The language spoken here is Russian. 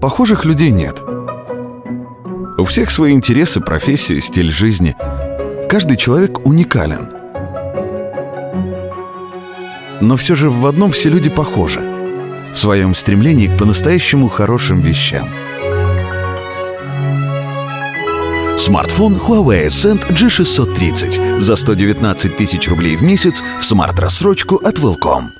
Похожих людей нет. У всех свои интересы, профессии, стиль жизни. Каждый человек уникален. Но все же в одном все люди похожи. В своем стремлении к по-настоящему хорошим вещам. Смартфон Huawei Ascend G630 за 119 тысяч рублей в месяц в смарт-рассрочку от Welcome.